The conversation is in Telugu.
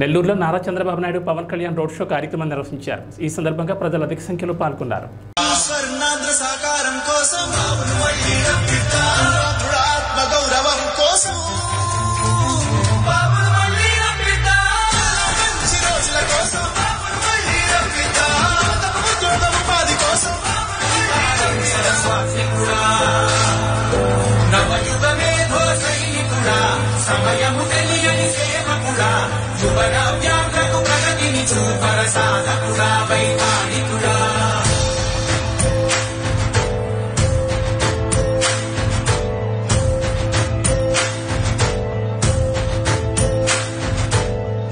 నెల్లూరులో నారా చంద్రబాబు నాయుడు పవన్ కళ్యాణ్ రోడ్ షో కార్యక్రమం నిర్వహించారు. ఈ సందర్భంగా ప్రజలు అధిక సంఖ్యలో పాల్గొన్నారు. సమయము to my now.